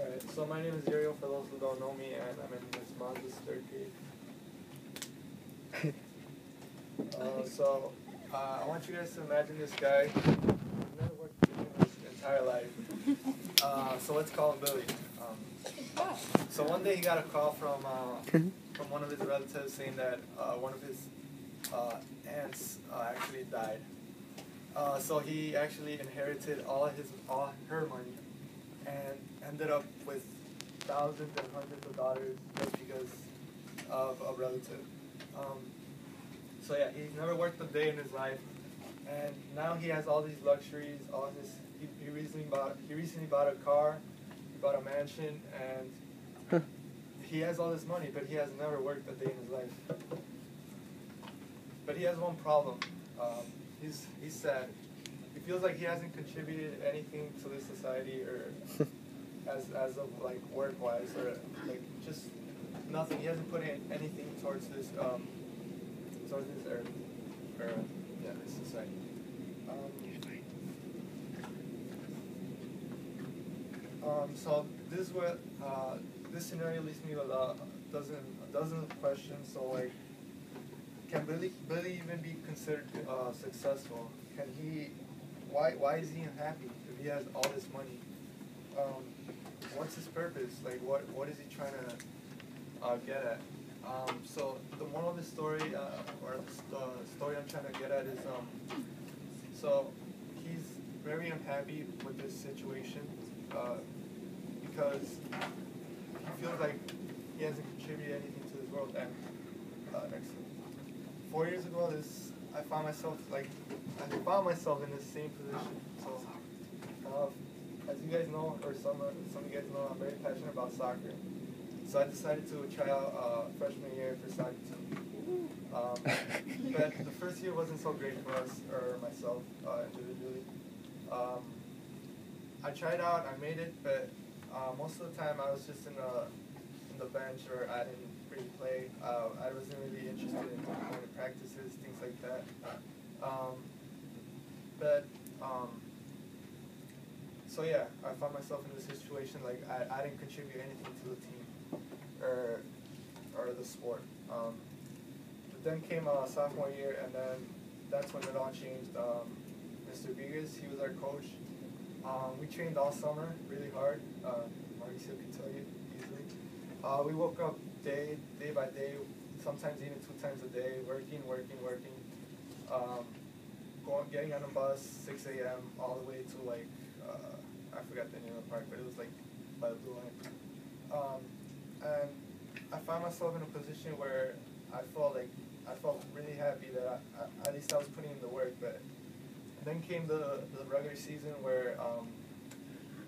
Alright, so my name is Uriel for those who don't know me, and I'm in Miss Mazda's third grade. Uh, so, uh, I want you guys to imagine this guy. He's never worked in his entire life. Uh, so let's call him Billy. Um, so one day he got a call from uh, from one of his relatives saying that uh, one of his uh, aunts uh, actually died. Uh, so he actually inherited all his all her money, and ended up with thousands and hundreds of dollars just because of a relative. Um, so yeah, he's never worked a day in his life, and now he has all these luxuries. All his he, he recently bought he recently bought a car, he bought a mansion, and he has all this money, but he has never worked a day in his life. But he has one problem. Um, he's he's sad. He feels like he hasn't contributed anything to this society or as as of like work wise or like just nothing. He hasn't put in anything towards this um towards this earth or yeah this society. Um, um, so this is what uh, this scenario leads me with a dozen a dozen questions. So like, can Billy Billy even be considered uh, successful? Can he? Why why is he unhappy if he has all this money? Um, what's his purpose? Like what what is he trying to uh, get at? Um, so the moral of the story, uh, or the story I'm trying to get at is, um, so he's very unhappy with this situation uh, because he feels like he hasn't contributed anything to this world. And uh, next, four years ago, this I found myself like I found myself in the same position. So, uh, as you guys know, or some some of you guys know, I'm very passionate about soccer. So I decided to try out uh, freshman year for soccer team. Um, but the first year wasn't so great for us or myself uh, individually. Um, I tried out, I made it, but uh, most of the time I was just in in the bench or I didn't really play. Uh, I wasn't really interested in going to practices, things like that. Um, but um, so yeah, I found myself in this situation like I, I didn't contribute anything to the team or or the sport. Um, but then came uh, sophomore year, and then that's when it all changed. Um, Mr. Vigas, he was our coach. Um, we trained all summer really hard. Uh, Mauricio can tell you. Uh, we woke up day day by day, sometimes even two times a day, working, working, working. Um, going, getting on a bus 6 a.m. all the way to like uh, I forgot the name of the park, but it was like by the blue line. Um, and I found myself in a position where I felt like I felt really happy that I, I, at least I was putting in the work. But then came the the regular season where um,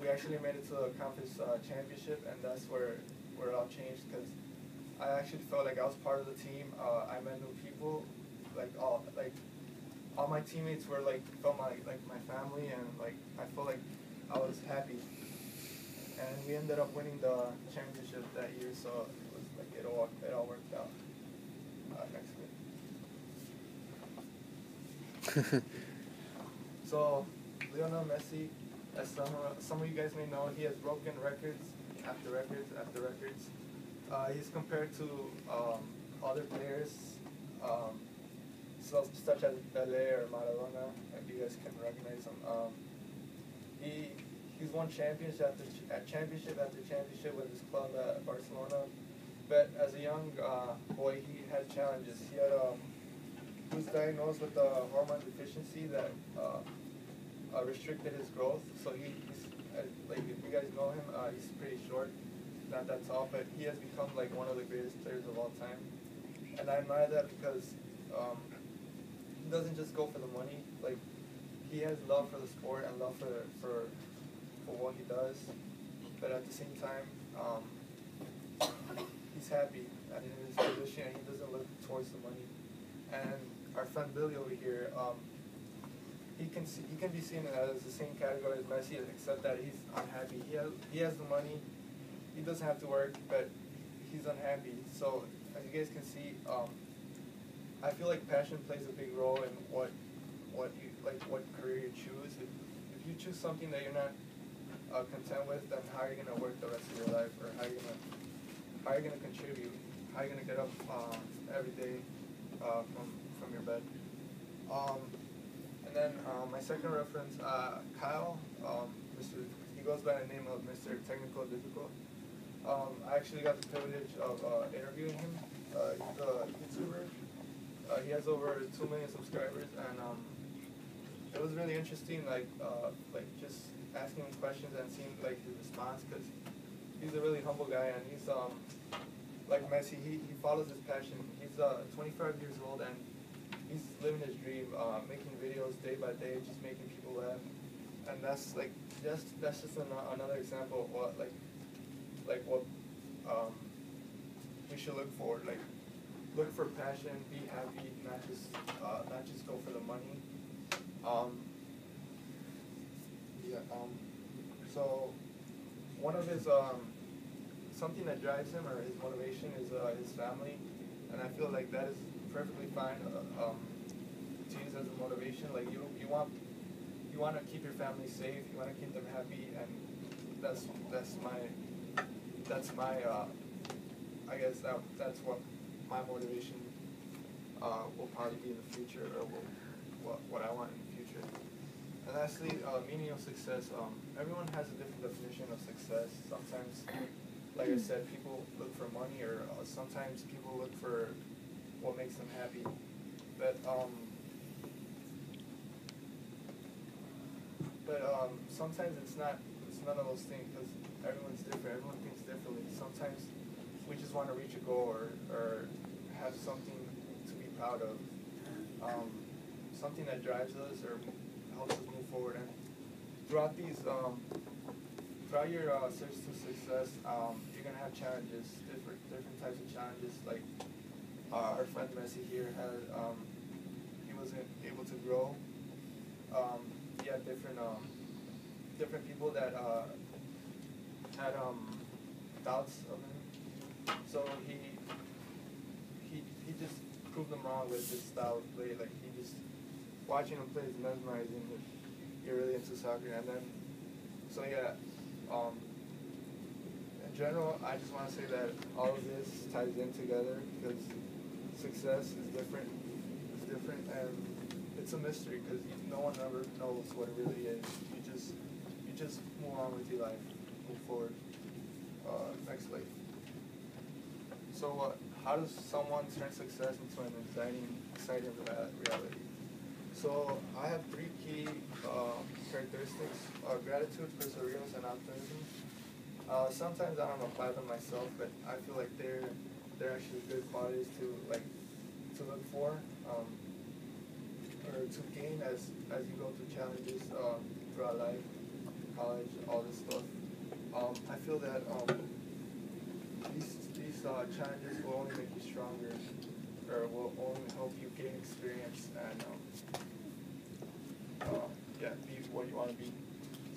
we actually made it to the conference uh, championship, and that's where where it all changed because I actually felt like I was part of the team. Uh, I met new people, like all like all my teammates were like felt my like my family, and like I felt like I was happy. And we ended up winning the championship that year, so it was like it all it all worked out. Uh, next bit. So, Lionel Messi, as some, some of you guys may know, he has broken records after records after records. Uh, he's compared to um, other players, um, so, such as Pelé or Maradona, if you guys can recognize him. Um, he he's won championship after ch- uh, championship after championship with his club at Barcelona. But as a young uh, boy, he had challenges. He had um, was diagnosed with a hormone deficiency that uh, uh, restricted his growth. So he, he's, uh, like if you guys know him, uh, he's pretty short, not that tall, but he has become like one of the greatest players of all time. And I admire that because um, he doesn't just go for the money. Like he has love for the sport and love for for for what he does, but at the same time, um, he's happy and in his position, and he doesn't look towards the money. And our friend Billy over here, um, he can see, he can be seen as the same category as Messi, except that he's unhappy. He has he has the money, he doesn't have to work, but he's unhappy. So as you guys can see, um, I feel like passion plays a big role in what what you like what career you choose. If, if you choose something that you're not uh, content with, then how are you gonna work the rest of your life, or how are you gonna how are you gonna contribute? How are you gonna get up uh, every day uh, from from your bed? Um, and then uh, my second reference, uh, Kyle, um, Mr. He goes by the name of Mr. Technical Difficult. Um, I actually got the privilege of uh, interviewing him. Uh, he's a YouTuber. Uh, he has over two million subscribers, and um, it was really interesting, like uh, like just asking him questions and seeing like his response, because he's a really humble guy, and he's um like Messi, he, he follows his passion. He's uh 25 years old, and he's living his dream, uh, making videos day by day, just making people laugh, and that's like just that's just an, another example of what like like what um, we should look for, like look for passion, be happy, not just uh, not just go for the money. Um, yeah. Um, so one of his um, something that drives him or his motivation is uh, his family, and I feel like that is perfectly fine uh, um, to use as a motivation. Like you you want you want to keep your family safe, you want to keep them happy, and that's that's my that's my uh, I guess that that's what my motivation uh, will probably be in the future, or will, what what I want in the future. And lastly, uh, meaning of success. Um, everyone has a different definition of success. Sometimes, like I said, people look for money, or uh, sometimes people look for what makes them happy. But um, but um, sometimes it's not. It's none of those things because everyone's different. Everyone thinks differently. Sometimes we just want to reach a goal or, or have something to be proud of, um, something that drives us or helps us move forward. And throughout these, um, throughout your uh, search to success, um, you're gonna have challenges, different different types of challenges. Like uh, our friend Messi here had, um, he wasn't able to grow. Um, he had different um, different people that uh, had um, doubts of him so he he he just proved them wrong with his style of play. Like he just watching him play is mesmerizing if you're really into soccer. And then so yeah, um, in general, I just want to say that all of this ties in together because success is different. It's different and it's a mystery because no one ever knows what it really is. You just you just move on with your life, move forward. Uh, next life. So, uh, how does someone turn success into an exciting, exciting reality? So, I have three key uh, characteristics: gratitude, perseverance, and optimism. Uh, sometimes I don't apply them myself, but I feel like they're they're actually good qualities to like to look for um, or to gain as as you go through challenges um, throughout life, college, all this stuff. Um, I feel that um, these uh, challenges will only make you stronger, or will only help you gain experience and um, uh, yeah, be what you want to be.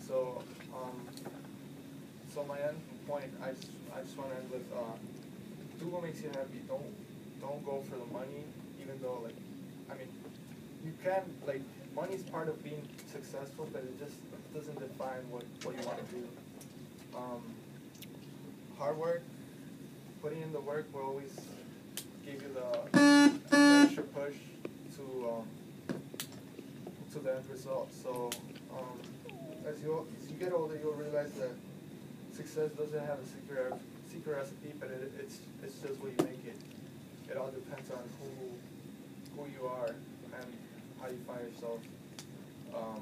So, um, so my end point, I just, I just want to end with uh, do what makes you happy. Don't don't go for the money, even though like, I mean, you can like money's part of being successful, but it just doesn't define what what you want to do. Um, hard work putting in the work will always give you the extra push to um, to the end result. So um, as you as you get older, you'll realize that success doesn't have a secret secret recipe, but it, it's it's just what you make it. It all depends on who who you are and how you find yourself. Um,